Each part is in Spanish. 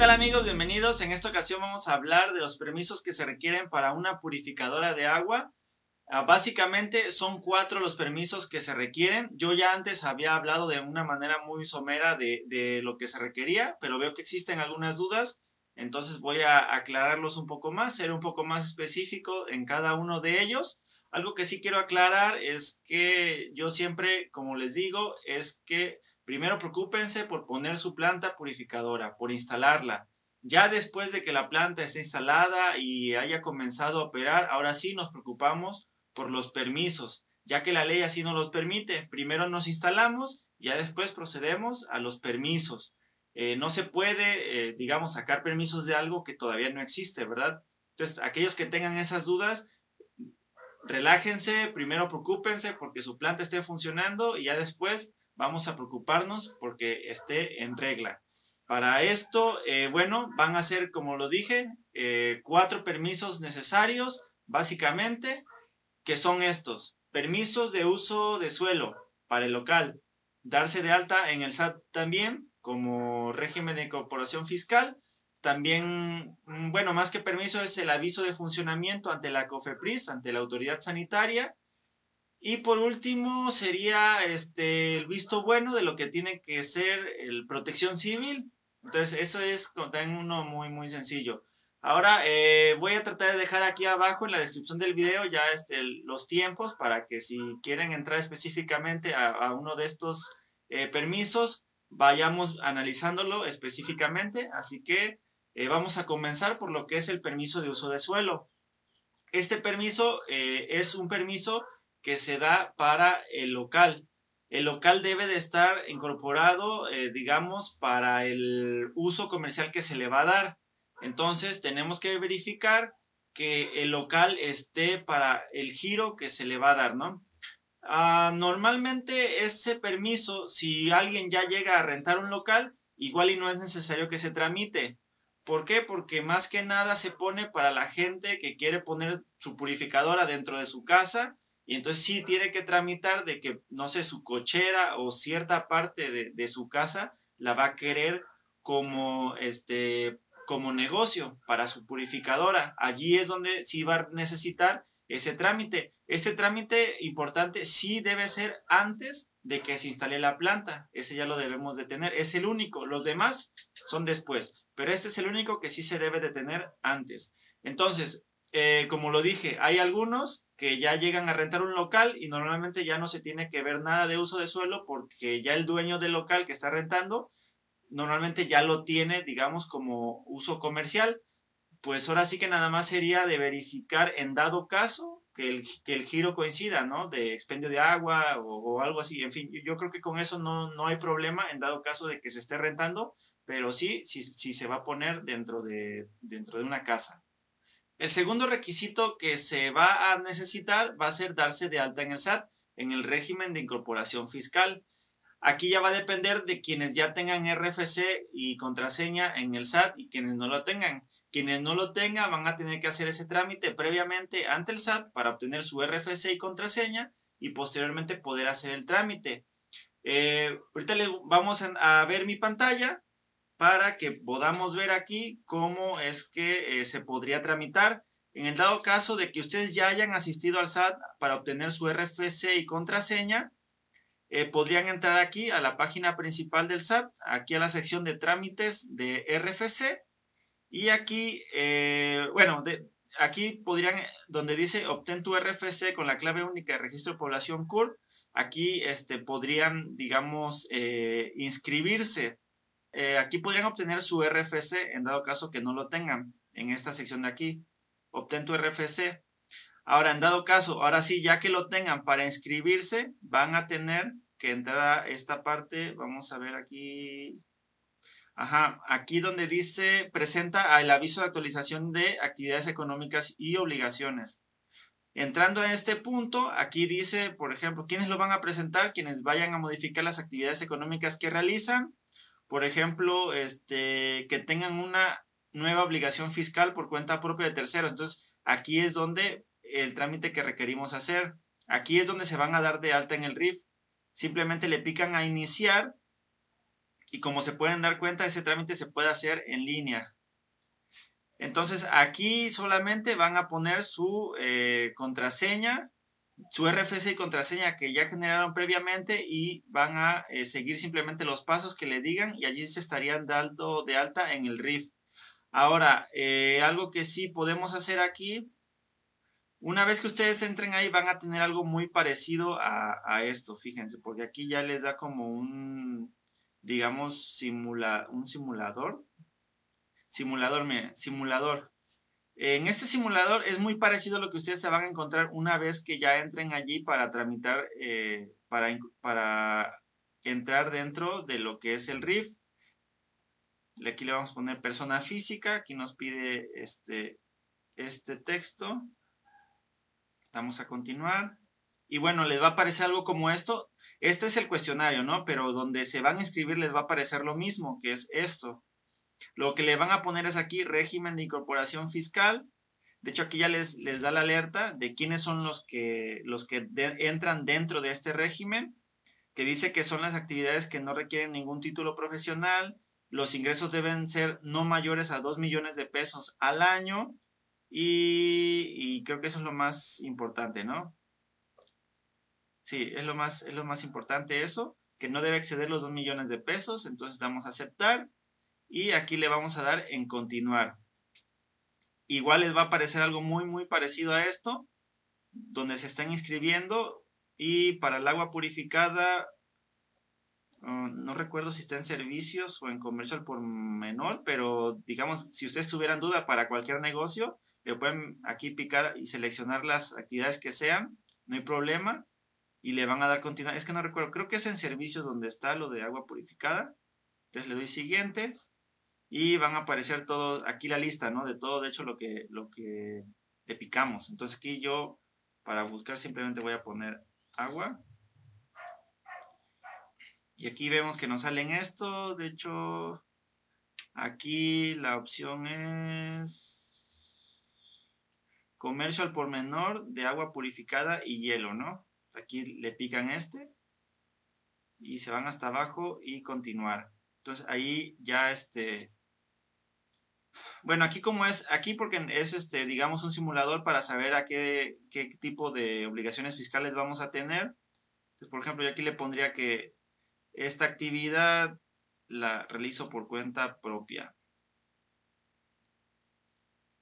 tal amigos? Bienvenidos. En esta ocasión vamos a hablar de los permisos que se requieren para una purificadora de agua. Ah, básicamente son cuatro los permisos que se requieren. Yo ya antes había hablado de una manera muy somera de, de lo que se requería, pero veo que existen algunas dudas. Entonces voy a aclararlos un poco más, ser un poco más específico en cada uno de ellos. Algo que sí quiero aclarar es que yo siempre, como les digo, es que primero preocúpense por poner su planta purificadora, por instalarla. Ya después de que la planta esté instalada y haya comenzado a operar, ahora sí nos preocupamos por los permisos, ya que la ley así nos los permite. Primero nos instalamos, ya después procedemos a los permisos. Eh, no se puede, eh, digamos, sacar permisos de algo que todavía no existe, ¿verdad? Entonces, aquellos que tengan esas dudas, relájense, primero preocúpense porque su planta esté funcionando y ya después vamos a preocuparnos porque esté en regla. Para esto, eh, bueno, van a ser, como lo dije, eh, cuatro permisos necesarios, básicamente, que son estos. Permisos de uso de suelo para el local. Darse de alta en el SAT también como régimen de incorporación fiscal también, mm, bueno, más que permiso es el aviso de funcionamiento ante la COFEPRIS, ante la autoridad sanitaria. Y por último sería este, el visto bueno de lo que tiene que ser el protección civil. Entonces, eso es también uno muy, muy sencillo. Ahora eh, voy a tratar de dejar aquí abajo en la descripción del video ya este, los tiempos para que si quieren entrar específicamente a, uno de estos eh, permisos, vayamos analizándolo específicamente. Así que eh, vamos a comenzar por lo que es el permiso de uso de suelo. Este permiso eh, es un permiso que se da para el local. El local debe de estar incorporado, eh, digamos, para el uso comercial que se le va a dar. Entonces tenemos que verificar que el local esté para el giro que se le va a dar, ¿no? Ah, normalmente ese permiso, si alguien ya llega a rentar un local, igual y no es necesario que se tramite. ¿Por qué? Porque más que nada se pone para la gente que quiere poner su purificadora dentro de su casa y entonces sí tiene que tramitar de que, no sé, su cochera o cierta parte de, su casa la va a querer como, este, como negocio para su purificadora. Allí es donde sí va a necesitar ese trámite. Este trámite importante sí debe ser antes de que se instale la planta. Ese ya lo debemos de tener. Es el único. Los demás son después pero este es el único que sí se debe de tener antes. Entonces, eh, como lo dije, hay algunos que ya llegan a rentar un local y normalmente ya no se tiene que ver nada de uso de suelo porque ya el dueño del local que está rentando normalmente ya lo tiene, digamos, como uso comercial. Pues ahora sí que nada más sería de verificar en dado caso que el, que el giro coincida, ¿no? De expendio de agua o, algo así. En fin, yo creo que con eso no, no hay problema en dado caso de que se esté rentando pero sí, sí, se va a poner dentro de, dentro de una casa. El segundo requisito que se va a necesitar va a ser darse de alta en el SAT, en el régimen de incorporación fiscal. Aquí ya va a depender de quienes ya tengan RFC y contraseña en el SAT y quienes no lo tengan. Quienes no lo tengan van a tener que hacer ese trámite previamente ante el SAT para obtener su RFC y contraseña y posteriormente poder hacer el trámite. Eh, ahorita les vamos a ver mi pantalla para que podamos ver aquí cómo es que eh, se podría tramitar. En el dado caso de que ustedes ya hayan asistido al SAT para obtener su RFC y contraseña, eh, podrían entrar aquí a la página principal del SAT, aquí a la sección de trámites de RFC y aquí, eh, bueno, aquí podrían, donde dice obtén tu RFC con la clave única de registro de población CURP, aquí este, podrían, digamos, inscribirse eh, aquí podrían obtener su RFC en dado caso que no lo tengan en esta sección de aquí. Obtén tu RFC. Ahora, en dado caso, ahora sí, ya que lo tengan para inscribirse, van a tener que entrar a esta parte. Vamos a ver aquí. Ajá, aquí donde dice presenta el aviso de actualización de actividades económicas y obligaciones. Entrando a este punto, aquí dice, por ejemplo, quiénes lo van a presentar, quienes vayan a modificar las actividades económicas que realizan, por ejemplo, este, que tengan una nueva obligación fiscal por cuenta propia de terceros. Entonces, aquí es donde el trámite que requerimos hacer. Aquí es donde se van a dar de alta en el RIF. Simplemente le pican a iniciar Y como se pueden dar cuenta, ese trámite se puede hacer en línea. Entonces aquí solamente van a poner su eh, contraseña, su RFC y contraseña que ya generaron previamente y van a eh, seguir simplemente los pasos que le digan y allí se estarían dando de alta en el RIF. Ahora, eh, algo que sí podemos hacer aquí, una vez que ustedes entren ahí van a tener algo muy parecido a, esto, fíjense, porque aquí ya les da como un, digamos, simula, un simulador Simulador, mire, simulador. En este simulador es muy parecido a lo que ustedes se van a encontrar una vez que ya entren allí para tramitar, eh, para, entrar dentro de lo que es el RIF. Aquí le vamos a poner persona física. Aquí nos pide este, este texto. Vamos a continuar. Y bueno, les va a aparecer algo como esto. Este es el cuestionario, ¿no? Pero donde se van a inscribir les va a aparecer lo mismo, que es esto. Lo que le van a poner es aquí régimen de incorporación fiscal. De hecho, aquí ya les, les da la alerta de quiénes son los que, los que entran dentro de este régimen, que dice que son las actividades que no requieren ningún título profesional, los ingresos deben ser no mayores a 2 millones de pesos al año y, creo que eso es lo más importante, ¿no? Sí, es lo, más, es lo más importante eso, que no debe exceder los 2 millones de pesos, entonces damos a aceptar y aquí le vamos a dar en continuar. Igual les va a aparecer algo muy muy parecido a esto, donde se están inscribiendo y para el agua purificada, uh, no recuerdo si está en servicios o en comercial por menor, pero digamos, si ustedes tuvieran duda para cualquier negocio, le pueden aquí picar y seleccionar las actividades que sean, no hay problema, y le van a dar continuar. Es que no recuerdo, creo que es en servicios donde está lo de agua purificada. Entonces le doy siguiente y van a aparecer todo, aquí la lista, ¿no? De todo, de hecho, lo que, lo que le picamos. Entonces aquí yo, para buscar, simplemente voy a poner agua. Y aquí vemos que nos salen esto, de hecho, aquí la opción es comercio al por menor de agua purificada y hielo, ¿no? Aquí le pican este y se van hasta abajo y continuar. Entonces ahí ya este bueno, aquí como es, aquí porque es este, digamos, un simulador para saber a qué, qué tipo de obligaciones fiscales vamos a tener. Pues, por ejemplo, yo aquí le pondría que esta actividad la realizo por cuenta propia.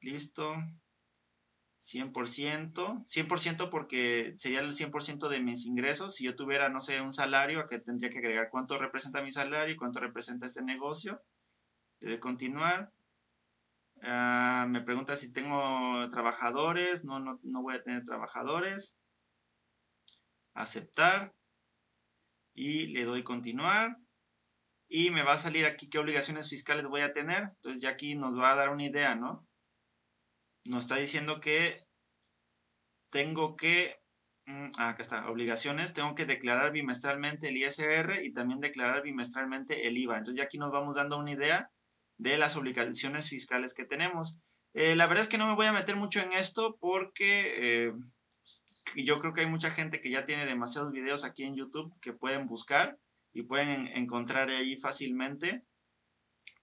Listo. 100%. 100% porque sería el 100% de mis ingresos. Si yo tuviera, no sé, un salario, que tendría que agregar cuánto representa mi salario y cuánto representa este negocio. De continuar. Ah, me pregunta si tengo trabajadores. No, no, no voy a tener trabajadores. Aceptar. Y le doy continuar. Y me va a salir aquí qué obligaciones fiscales voy a tener. Entonces ya aquí nos va a dar una idea, ¿no? Nos está diciendo que tengo que... Mm, ah, acá está, obligaciones. Tengo que declarar bimestralmente el ISR y también declarar bimestralmente el IVA. Entonces ya aquí nos vamos dando una idea de las obligaciones fiscales que tenemos. Eh, la verdad es que no me voy a meter mucho en esto porque eh, yo creo que hay mucha gente que ya tiene demasiados videos aquí en YouTube que pueden buscar y pueden encontrar ahí fácilmente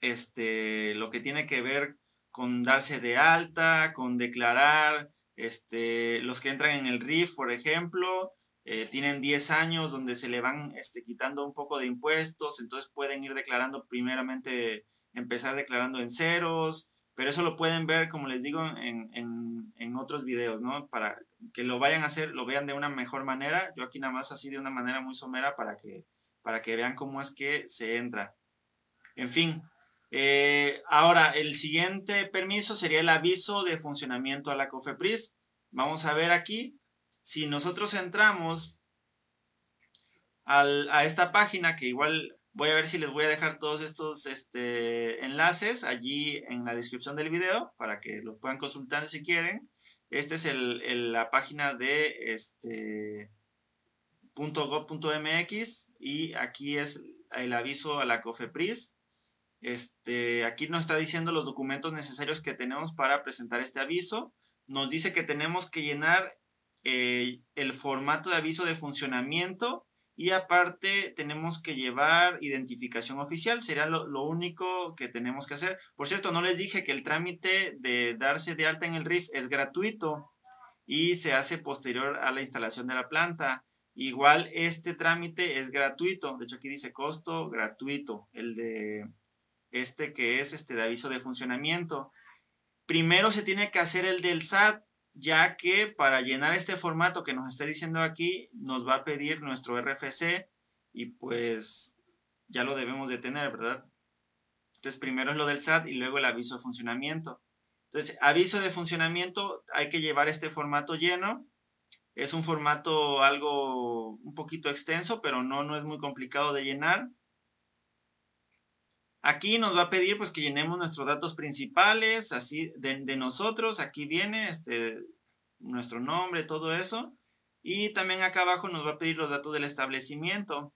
este, lo que tiene que ver con darse de alta, con declarar, este, los que entran en el RIF, por ejemplo, eh, tienen 10 años donde se le van este, quitando un poco de impuestos, entonces pueden ir declarando primeramente empezar declarando en ceros, pero eso lo pueden ver, como les digo, en, en, otros videos, ¿no? Para que lo vayan a hacer, lo vean de una mejor manera. Yo aquí nada más así de una manera muy somera para que, para que vean cómo es que se entra. En fin, eh, ahora el siguiente permiso sería el aviso de funcionamiento a la COFEPRIS. Vamos a ver aquí, si nosotros entramos al, a esta página, que igual Voy a ver si les voy a dejar todos estos este, enlaces allí en la descripción del video para que lo puedan consultar si quieren. Esta es la página de este, .gov.mx y aquí es el aviso a la COFEPRIS. Este, aquí nos está diciendo los documentos necesarios que tenemos para presentar este aviso. Nos dice que tenemos que llenar eh, el formato de aviso de funcionamiento y aparte tenemos que llevar identificación oficial, será lo, lo, único que tenemos que hacer. Por cierto, no les dije que el trámite de darse de alta en el RIF es gratuito y se hace posterior a la instalación de la planta. Igual este trámite es gratuito, de hecho aquí dice costo gratuito, el de este que es este de aviso de funcionamiento. Primero se tiene que hacer el del SAT, ya que para llenar este formato que nos está diciendo aquí, nos va a pedir nuestro RFC y pues ya lo debemos de tener, ¿verdad? Entonces primero es lo del SAT y luego el aviso de funcionamiento. Entonces, aviso de funcionamiento, hay que llevar este formato lleno. Es un formato algo un poquito extenso, pero no, no es muy complicado de llenar. Aquí nos va a pedir pues que llenemos nuestros datos principales, así de, nosotros, aquí viene este, nuestro nombre, todo eso. Y también acá abajo nos va a pedir los datos del establecimiento.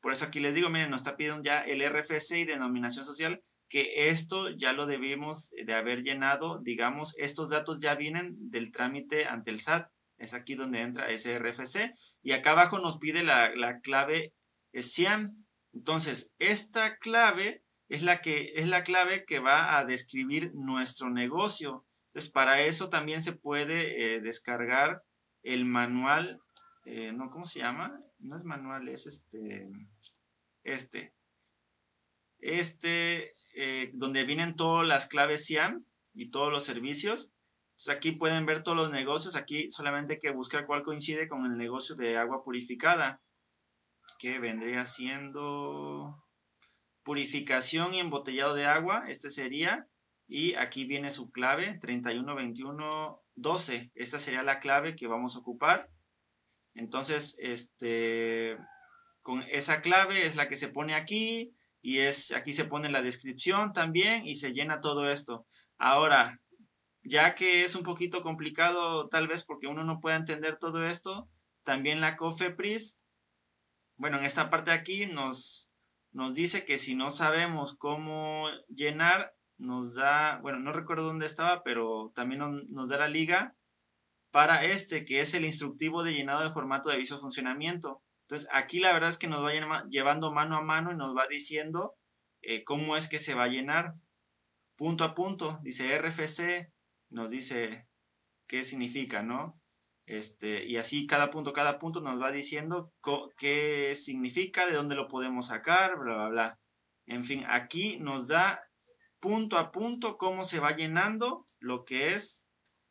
Por eso aquí les digo, miren, nos está pidiendo ya el RFC y denominación social, que esto ya lo debimos de haber llenado. Digamos, estos datos ya vienen del trámite ante el SAT. Es aquí donde entra ese RFC. Y acá abajo nos pide la, la clave SIAM. Entonces, esta clave es la, que, es la clave que va a describir nuestro negocio. Entonces, para eso también se puede eh, descargar el manual, eh, ¿no? ¿Cómo se llama? No es manual, es este, este, este, eh, donde vienen todas las claves SIAM y todos los servicios. Entonces, aquí pueden ver todos los negocios. Aquí solamente hay que buscar cuál coincide con el negocio de agua purificada, que vendría siendo purificación y embotellado de agua, este sería, y aquí viene su clave, 312112, esta sería la clave que vamos a ocupar. Entonces, este, con esa clave es la que se pone aquí, y es, aquí se pone la descripción también, y se llena todo esto. Ahora, ya que es un poquito complicado, tal vez porque uno no puede entender todo esto, también la COFEPRIS, bueno, en esta parte de aquí nos, nos dice que si no sabemos cómo llenar, nos da, bueno, no recuerdo dónde estaba, pero también nos, da la liga para este, que es el instructivo de llenado de formato de aviso funcionamiento. Entonces, aquí la verdad es que nos va llevando mano a mano y nos va diciendo eh, cómo es que se va a llenar punto a punto. Dice RFC, nos dice qué significa, ¿no? Este, y así cada punto, cada punto nos va diciendo qué significa, de dónde lo podemos sacar, bla, bla, bla. En fin, aquí nos da punto a punto cómo se va llenando lo que es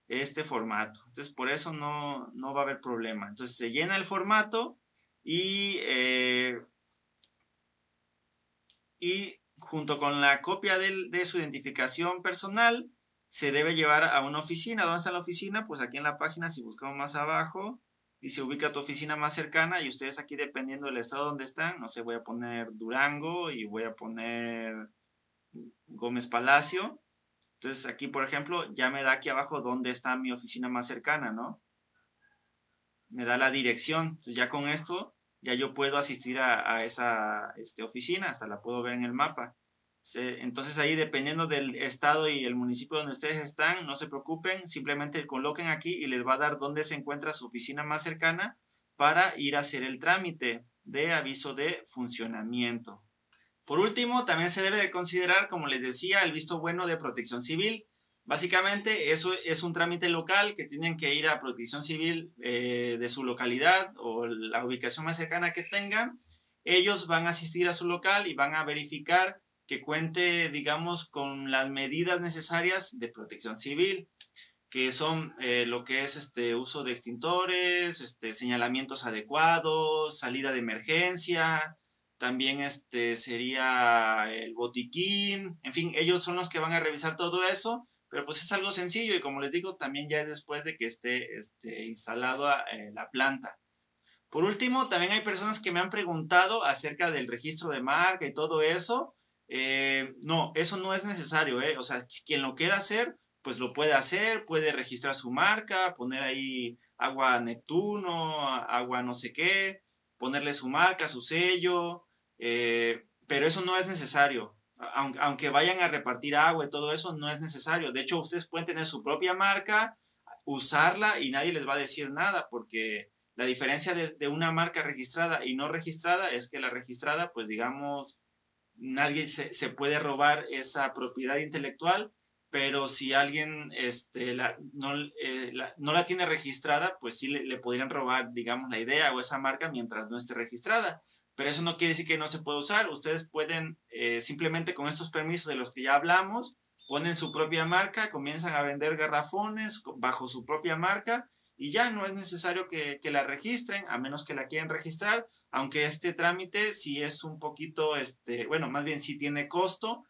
este formato. Entonces, por eso no, no va a haber problema. Entonces, se llena el formato y, eh, y junto con la copia de, de su identificación personal, se debe llevar a una oficina. ¿Dónde está la oficina? Pues aquí en la página, si buscamos más abajo, y se ubica tu oficina más cercana y ustedes aquí dependiendo del estado donde están, no sé, voy a poner Durango y voy a poner Gómez Palacio. Entonces aquí, por ejemplo, ya me da aquí abajo dónde está mi oficina más cercana, ¿no? Me da la dirección. Entonces ya con esto, ya yo puedo asistir a, esa este, oficina, hasta la puedo ver en el mapa entonces ahí dependiendo del estado y el municipio donde ustedes están, no se preocupen, simplemente coloquen aquí y les va a dar dónde se encuentra su oficina más cercana para ir a hacer el trámite de aviso de funcionamiento. Por último, también se debe de considerar, como les decía, el visto bueno de protección civil. Básicamente, eso es un trámite local que tienen que ir a protección civil eh, de su localidad o la ubicación más cercana que tengan. Ellos van a asistir a su local y van a verificar que cuente, digamos, con las medidas necesarias de protección civil, que son eh, lo que es este uso de extintores, este, señalamientos adecuados, salida de emergencia, también este sería el botiquín, en fin, ellos son los que van a revisar todo eso, pero pues es algo sencillo y como les digo, también ya es después de que esté, esté instalado eh, la planta. Por último, también hay personas que me han preguntado acerca del registro de marca y todo eso. Eh, no, eso no es necesario, ¿eh? O sea, quien lo quiera hacer, pues lo puede hacer, puede registrar su marca, poner ahí agua Neptuno, agua no sé qué, ponerle su marca, su sello, eh, pero eso no es necesario. Aunque vayan a repartir agua y todo eso, no es necesario. De hecho, ustedes pueden tener su propia marca, usarla y nadie les va a decir nada porque La diferencia de, de, una marca registrada y no registrada es que la registrada, pues digamos, nadie se, se puede robar esa propiedad intelectual, pero si alguien este, la, no, eh, la, no, la, tiene registrada, pues sí le, le, podrían robar, digamos, la idea o esa marca mientras no esté registrada. Pero eso no quiere decir que no se pueda usar. Ustedes pueden eh, simplemente con estos permisos de los que ya hablamos, ponen su propia marca, comienzan a vender garrafones bajo su propia marca y ya no es necesario que, que, la registren, a menos que la quieran registrar, aunque este trámite sí es un poquito, este, bueno, más bien sí tiene costo,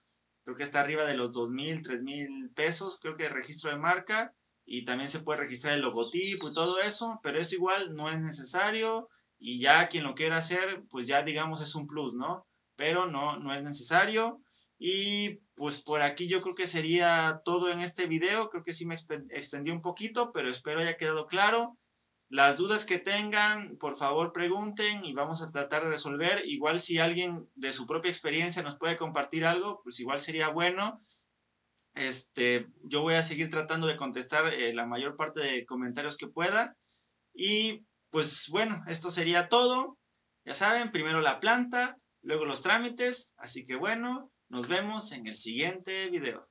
creo que está arriba de los 2.000, 3.000 pesos, creo que el registro de marca, y también se puede registrar el logotipo y todo eso, pero es igual, no es necesario, y ya quien lo quiera hacer, pues ya digamos es un plus, ¿no? Pero no, no es necesario. Y pues por aquí yo creo que sería todo en este video. Creo que sí me extendí un poquito, pero espero haya quedado claro. Las dudas que tengan, por favor pregunten y vamos a tratar de resolver. Igual si alguien de su propia experiencia nos puede compartir algo, pues igual sería bueno. Este, yo voy a seguir tratando de contestar eh, la mayor parte de comentarios que pueda. Y pues bueno, esto sería todo. Ya saben, primero la planta, luego los trámites. Así que bueno, nos vemos en el siguiente video.